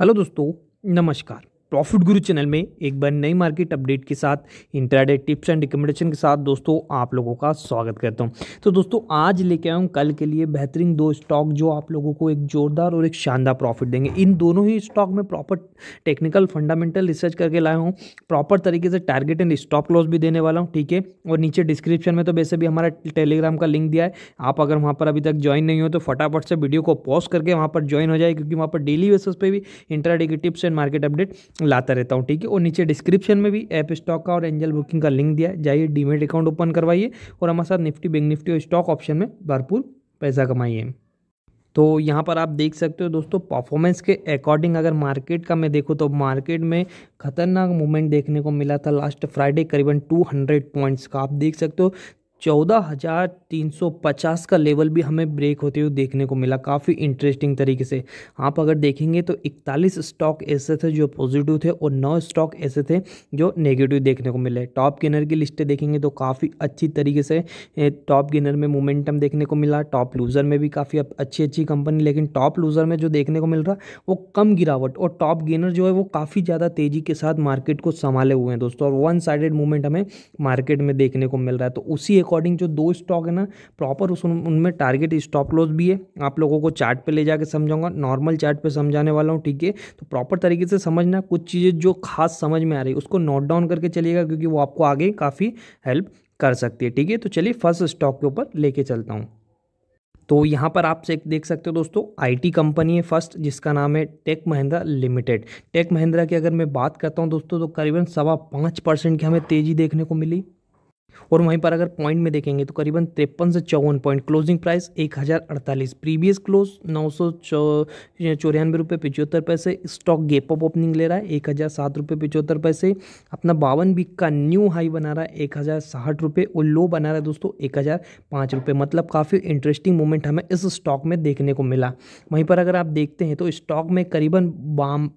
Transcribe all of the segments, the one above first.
Hello दोस्तों नमस्कार। Profit गुरु channel में एक बार नई मार्केट अपडेट के साथ, इंट्राडे टिप्स एंड रिकमेंडेशन के साथ दोस्तों आप लोगों का स्वागत करता हूँ। तो दोस्तों, आज लेके आया हूँ कल के लिए बेहतरीन दो स्टॉक जो आप लोगों को एक जोरदार और एक शानदार प्रॉफिट देंगे। इन दोनों ही स्टॉक में प्रॉपर टेक्निकल, फंडामेंटल रिसर्च करके लाया हूँ। प्रॉपर तरीके से टारगेट एंड स्टॉप लॉस भी देने वाला हूँ, ठीक है? और नीचे डिस्क्रिप्शन में तो वैसे भी हमारा टेलीग्राम का लिंक दिया है। आप अगर वहाँ पर अभी तक ज्वाइन नहीं हो तो फटाफट से वीडियो को पॉज करके वहाँ पर ज्वाइन हो जाए क्योंकि वहाँ पर डेली बेसिस पे भी इंट्राडे की टिप्स एंड मार्केट अपडेट लाता रहता हूँ, ठीक है? और नीचे डिस्क्रिप्शन में भी ऐप स्टॉक का और एंजल बुकिंग का लिंक दिया है। जाइए डीमेट अकाउंट ओपन करवाइए और हमारे साथ निफ्टी बैंक निफ्टी और स्टॉक ऑप्शन में भरपूर पैसा कमाइए। तो यहाँ पर आप देख सकते हो दोस्तों परफॉर्मेंस के अकॉर्डिंग अगर मार्केट का मैं देखूँ तो मार्केट में खतरनाक मूवमेंट देखने को मिला था लास्ट फ्राइडे करीबन 200 पॉइंट्स का। आप देख सकते हो चौदह हज़ार तीन सौ पचास का लेवल भी हमें ब्रेक होते हुए देखने को मिला, काफ़ी इंटरेस्टिंग तरीके से। आप अगर देखेंगे तो इकतालीस स्टॉक ऐसे थे जो पॉजिटिव थे और नौ स्टॉक ऐसे थे जो नेगेटिव देखने को मिले। टॉप गेनर की लिस्टें देखेंगे तो काफ़ी अच्छी तरीके से टॉप गेनर में मोमेंटम देखने को मिला। टॉप लूज़र में भी काफ़ी अच्छी अच्छी कंपनी लेकिन टॉप लूज़र में जो देखने को मिल रहा, वो कम गिरावट और टॉप गेनर जो है वो काफ़ी ज़्यादा तेज़ी के साथ मार्केट को संभाले हुए हैं दोस्तों, और वन साइडेड मूवमेंट हमें मार्केट में देखने को मिल रहा है। तो उसी अकॉर्डिंग जो दो स्टॉक है ना, प्रॉपर उस उनमें टारगेट स्टॉप लॉस भी है। आप लोगों को चार्ट पे ले जाके समझाऊँगा नॉर्मल चार्ट पे समझाने वाला हूँ, ठीक है? तो प्रॉपर तरीके से समझना, कुछ चीज़ें जो खास समझ में आ रही है, उसको नोट डाउन करके चलिएगा, क्योंकि वो आपको आगे काफ़ी हेल्प कर सकती है, ठीक है? तो चलिए फ़र्स्ट स्टॉक के ऊपर लेके चलता हूँ। तो यहाँ पर आप देख सकते हो दोस्तों आईटी कंपनी है फ़र्स्ट जिसका नाम है Tech Mahindra Limited Tech Mahindra की अगर मैं बात करता हूँ दोस्तों तो करीबन सवा पाँच परसेंट की हमें तेज़ी देखने को मिली। और वहीं पर अगर पॉइंट में देखेंगे तो करीबन तिरपन से चौवन पॉइंट क्लोजिंग प्राइस एक हज़ार अड़तालीस प्रीवियस क्लोज नौ सौ चौरानवे रुपये पिचहत्तर पैसे स्टॉक गेप अप ओपनिंग ले रहा है, एक हज़ार सात रुपये पिचहत्तर पैसे, अपना बावन वीक का न्यू हाई बना रहा है, एक हज़ार साठ रुपये और लो बना रहा है दोस्तों, एक हज़ार पाँच रुपये मतलब काफ़ी इंटरेस्टिंग मूवमेंट हमें इस स्टॉक में देखने को मिला। वहीं पर अगर आप देखते हैं तो स्टॉक में करीबन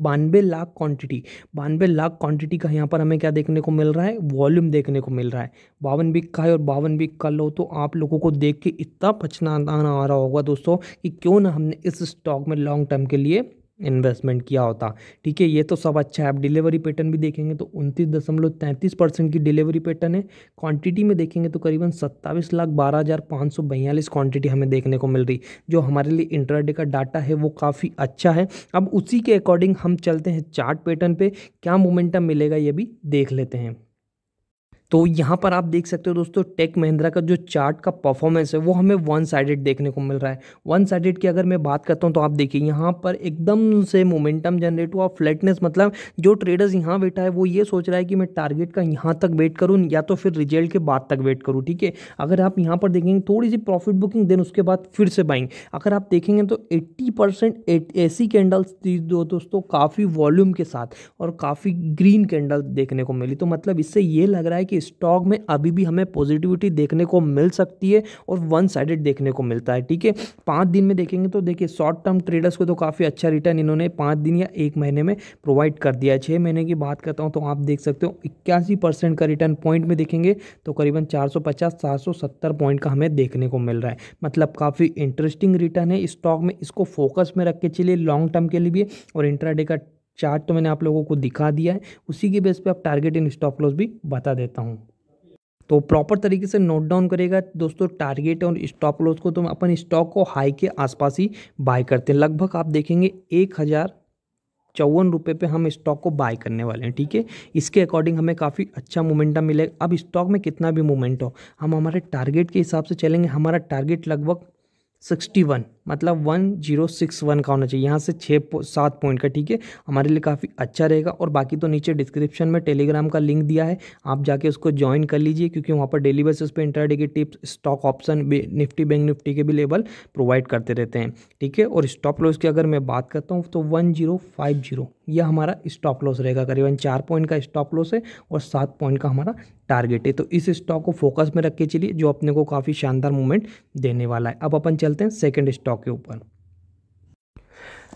बानवे लाख क्वान्टिटी बानवे लाख क्वान्टिटी का यहाँ पर हमें क्या देखने को मिल रहा है? वॉल्यूम देखने को मिल रहा है। बावन वीक का है और बावन वीक का लो तो आप लोगों को देख के इतना पछताना आ रहा होगा दोस्तों कि क्यों ना हमने इस स्टॉक में लॉन्ग टर्म के लिए इन्वेस्टमेंट किया होता। ठीक है, ये तो सब अच्छा है। आप डिलीवरी पैटर्न भी देखेंगे तो उनतीस दशमलव तैंतीस परसेंट की डिलीवरी पैटर्न है। क्वांटिटी में देखेंगे तो करीबन सत्ताईस लाख बारह हज़ार पाँच सौ बयालीस क्वान्टिटी हमें देखने को मिल रही। जो हमारे लिए इंटरडे का डाटा है वो काफ़ी अच्छा है। अब उसी के अकॉर्डिंग हम चलते हैं चार्ट पैटर्न पर क्या मोमेंटम मिलेगा ये भी देख लेते हैं। तो यहाँ पर आप देख सकते हो दोस्तों टेक महिंद्रा का जो चार्ट का परफॉर्मेंस है, वो हमें वन साइडेड देखने को मिल रहा है। वन साइडेड की अगर मैं बात करता हूँ तो आप देखिए, यहाँ पर एकदम से मोमेंटम जनरेट हुआ फ्लैटनेस मतलब जो ट्रेडर्स यहाँ बैठा है, वो ये सोच रहा है कि मैं टारगेट का यहाँ तक वेट करूँ, या तो फिर रिज़ल्ट के बाद तक वेट करूँ, ठीक है? अगर आप यहाँ पर देखेंगे थोड़ी सी प्रॉफिट बुकिंग देन उसके बाद फिर से बाइंग अगर आप देखेंगे तो एट्टी परसेंट ऐसी कैंडल्स दो दोस्तों, काफ़ी वॉल्यूम के साथ और काफ़ी ग्रीन कैंडल देखने को मिली। तो मतलब इससे ये लग रहा है कि स्टॉक में अभी भी हमें पॉजिटिविटी देखने को मिल सकती है और वन साइडेड देखने को मिलता है, ठीक है? पाँच दिन में देखेंगे तो देखिए शॉर्ट टर्म ट्रेडर्स को तो काफ़ी अच्छा रिटर्न इन्होंने पाँच दिन या एक महीने में प्रोवाइड कर दिया है। छः महीने की बात करता हूँ तो आप देख सकते हो इक्यासी परसेंट का रिटर्न पॉइंट में देखेंगे तो करीबन चार सौ पचास, सात सौ सत्तर पॉइंट का हमें देखने को मिल रहा है। मतलब काफ़ी इंटरेस्टिंग रिटर्न है। स्टॉक में इसको फोकस में रख के चलिए लॉन्ग टर्म के लिए भी और इंट्राडे का चार्ट तो मैंने आप लोगों को दिखा दिया है, उसी के बेस पे आप टारगेट इन स्टॉप लॉस भी बता देता हूँ। तो प्रॉपर तरीके से नोट डाउन करेगा, दोस्तों टारगेट और स्टॉप लॉस को तो अपन स्टॉक को हाई के आसपास ही बाय करते हैं। लगभग आप देखेंगे एक हज़ार चौवन रुपये पे हम स्टॉक को बाय करने वाले हैं, ठीक है? इसके अकॉर्डिंग हमें काफ़ी अच्छा मोमेंटम मिलेगा। अब स्टॉक में कितना भी मोमेंट हो, हम हमारे टारगेट के हिसाब से चलेंगे। हमारा टारगेट लगभग सिक्सटी वन मतलब वन ज़ीरो सिक्स वन का होना चाहिए। यहाँ से छः सात पॉइंट का, ठीक है? हमारे लिए काफ़ी अच्छा रहेगा। और बाकी तो नीचे डिस्क्रिप्शन में टेलीग्राम का लिंक दिया है। आप जाके उसको ज्वाइन कर लीजिए, क्योंकि वहाँ पर डेली बेसिस पे इंटरडे के tips stock option Nifty bank Nifty के भी लेवल प्रोवाइड करते रहते हैं, ठीक है? और स्टॉप लॉस की अगर मैं बात करता हूँ तो वन ज़ीरो फाइव ज़ीरो, यह हमारा स्टॉप लॉस रहेगा। करीबन चार पॉइंट का स्टॉप लॉस है और सात पॉइंट का हमारा टारगेट है। तो इस स्टॉक को फोकस में रख के चलिए, जो अपने को काफ़ी शानदार मूवमेंट देने वाला है। अब अपन चलते हैं सेकेंड स्टॉक के ऊपर।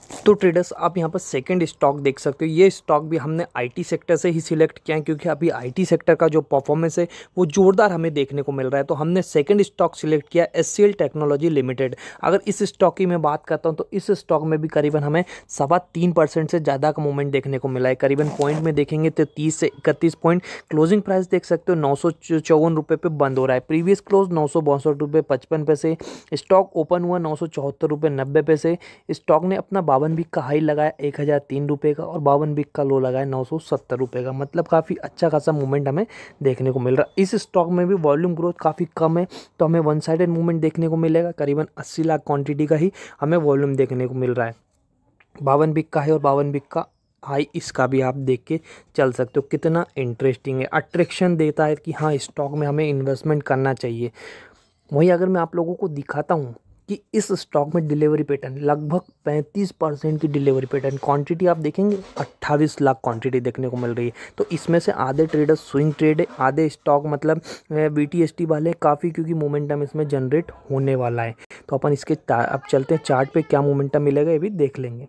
तो ट्रेडर्स आप यहाँ पर सेकंड स्टॉक देख सकते हो। ये स्टॉक भी हमने आईटी सेक्टर से ही सिलेक्ट किया है, क्योंकि अभी आईटी सेक्टर का जो परफॉर्मेंस है, वो जोरदार हमें देखने को मिल रहा है। तो हमने सेकंड स्टॉक सिलेक्ट किया एससीएल टेक्नोलॉजी लिमिटेड अगर इस स्टॉक की मैं बात करता हूँ तो इस स्टॉक में भी करीबन हमें सवा तीन परसेंट से ज़्यादा का मूवमेंट देखने को मिला है। करीबन पॉइंट में देखेंगे तो तीस से इकतीस पॉइंट क्लोजिंग प्राइस देख सकते हो, नौ सौ चौवन रुपये बंद हो रहा है। प्रीवियस क्लोज नौ सौ बासठ रुपये पचपन पैसे। स्टॉक ओपन हुआ नौ सौ चौहत्तर रुपये नब्बे पैसे। स्टॉक ने अपना बावन बिक का हाई लगाया एक हज़ार तीन रुपये का और बावन वीक का लो लगाया नौ सौ सत्तर रुपये का। मतलब काफ़ी अच्छा खासा मूवमेंट हमें देखने को मिल रहा है। इस स्टॉक में भी वॉल्यूम ग्रोथ काफ़ी कम है तो हमें वन साइडेड मूवमेंट देखने को मिलेगा। करीबन अस्सी लाख क्वान्टिटी का ही हमें वॉल्यूम देखने को मिल रहा है। बावन बिक का है और बावन बिक का हाई इसका भी आप देख के चल सकते हो। कितना इंटरेस्टिंग है। अट्रैक्शन देता है कि हाँ स्टॉक में हमें इन्वेस्टमेंट करना चाहिए। वहीं अगर मैं आप लोगों को दिखाता हूँ कि इस स्टॉक में डिलीवरी पैटर्न, लगभग 35 परसेंट की डिलीवरी पैटर्न क्वांटिटी आप देखेंगे 28 लाख क्वांटिटी देखने को मिल रही है। तो इसमें से आधे ट्रेडर स्विंग ट्रेड है आधे स्टॉक मतलब बी वाले काफ़ी क्योंकि मोमेंटम इसमें जनरेट होने वाला है। तो अपन इसके अब चलते हैं चार्ट पे, क्या मोमेंटम मिलेगा ये भी देख लेंगे।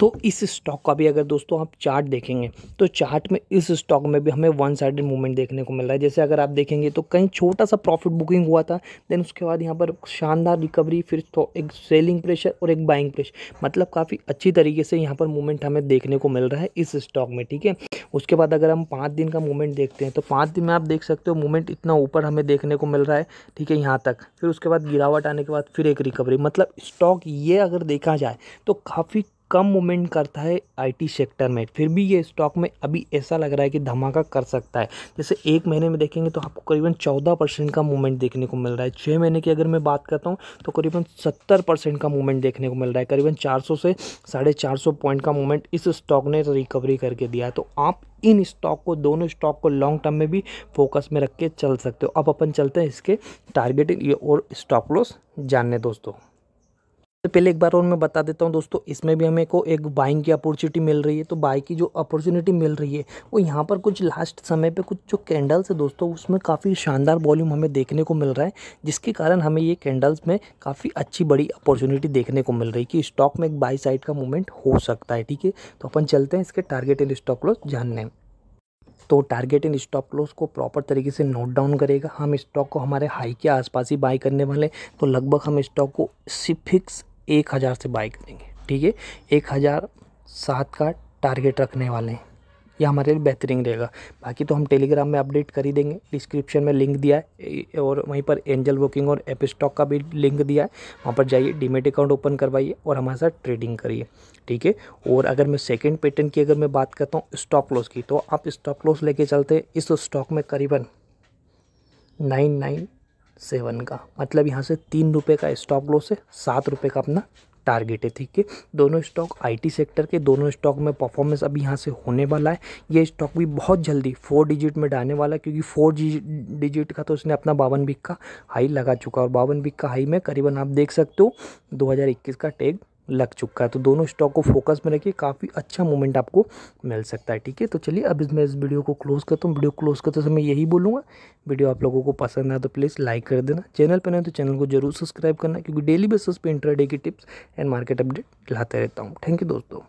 तो इस स्टॉक का भी अगर दोस्तों आप चार्ट देखेंगे तो चार्ट में इस स्टॉक में भी हमें वन साइडेड मूवमेंट देखने को मिल रहा है। जैसे अगर आप देखेंगे तो कहीं छोटा सा प्रॉफिट बुकिंग हुआ था देन उसके बाद यहाँ पर शानदार रिकवरी फिर तो एक सेलिंग प्रेशर और एक बाइंग प्रेशर मतलब काफ़ी अच्छी तरीके से यहाँ पर मूवमेंट हमें देखने को मिल रहा है इस स्टॉक में, ठीक है? उसके बाद अगर हम पाँच दिन का मूवमेंट देखते हैं तो पाँच दिन में आप देख सकते हो मूवमेंट इतना ऊपर हमें देखने को मिल रहा है, ठीक है? यहाँ तक। फिर उसके बाद गिरावट आने के बाद फिर एक रिकवरी मतलब स्टॉक ये अगर देखा जाए तो काफ़ी कम मूवमेंट करता है आईटी सेक्टर में। फिर भी ये स्टॉक में अभी ऐसा लग रहा है कि धमाका कर सकता है। जैसे एक महीने में देखेंगे तो आपको करीबन चौदह परसेंट का मूवमेंट देखने को मिल रहा है। छः महीने की अगर मैं बात करता हूँ तो करीबन सत्तर परसेंट का मूवमेंट देखने को मिल रहा है। करीबन चार सौ से साढ़े चार पॉइंट का मूवमेंट इस स्टॉक ने रिकवरी करके दिया है। तो आप इन स्टॉक को, दोनों स्टॉक को लॉन्ग टर्म में भी फोकस में रख के चल सकते हो। अब अपन चलते हैं इसके टारगेट और स्टॉप लॉस जानने दोस्तों। तो पहले एक बार और मैं बता देता हूँ दोस्तों, इसमें भी हमें को एक बाइंग की अपॉर्चुनिटी मिल रही है। तो बाई की जो अपॉर्चुनिटी मिल रही है, वो यहाँ पर कुछ लास्ट समय पे कुछ जो कैंडल्स है दोस्तों, उसमें काफ़ी शानदार वॉल्यूम हमें देखने को मिल रहा है, जिसके कारण हमें ये कैंडल्स में काफ़ी अच्छी बड़ी अपॉर्चुनिटी देखने को मिल रही है कि स्टॉक में एक बाई साइड का मूवमेंट हो सकता है, ठीक है? तो अपन चलते हैं इसके टारगेट एंड स्टॉक लॉस जानने। तो टारगेट इन स्टॉप लॉस को प्रॉपर तरीके से नोट डाउन करेगा। हम स्टॉक को हमारे हाई के आसपास ही बाई करने वाले तो लगभग हम स्टॉक को फिक्स एक हज़ार से बाई करेंगे, ठीक है? एक हज़ार सात का टारगेट रखने वाले हैं। यह हमारे लिए बेहतरीन रहेगा। बाकी तो हम टेलीग्राम में अपडेट कर ही देंगे। डिस्क्रिप्शन में लिंक दिया है और वहीं पर एंजल बुकिंग और एप स्टॉक का भी लिंक दिया है। वहाँ पर जाइए डीमेट अकाउंट ओपन करवाइए और हमारे साथ ट्रेडिंग करिए, ठीक है? और अगर मैं सेकेंड पैटर्न की अगर मैं बात करता हूँ स्टॉप लॉस की तो आप स्टॉप लॉस लेके चलते इस स्टॉक में करीबन नाइन नाइन सेवन का। मतलब यहाँ से तीन रुपये का स्टॉक लॉस है, सात रुपये का अपना टारगेट है, ठीक है? दोनों स्टॉक आईटी सेक्टर के, दोनों स्टॉक में परफॉर्मेंस अभी यहाँ से होने वाला है। ये स्टॉक भी बहुत जल्दी फोर डिजिट में डालने वाला है, क्योंकि फोर डिजिट का तो उसने अपना बावन बिक का हाई लगा चुका और बावन बिक का हाई में करीबन आप देख सकते हो 2021 का टैग लग चुका है। तो दोनों स्टॉक को फोकस में रखिए, काफ़ी अच्छा मूवमेंट आपको मिल सकता है, ठीक है? तो चलिए, अब मैं इस वीडियो को क्लोज़ करता हूँ। वीडियो क्लोज करते समय यही बोलूँगा वीडियो आप लोगों को पसंद आए तो प्लीज़ लाइक कर देना। चैनल पर नहीं तो चैनल को ज़रूर सब्सक्राइब करना, क्योंकि डेली बेसिस पे इंटरडे की टिप्स एंड मार्केट अपडेट लाते रहता हूँ। थैंक यू दोस्तों।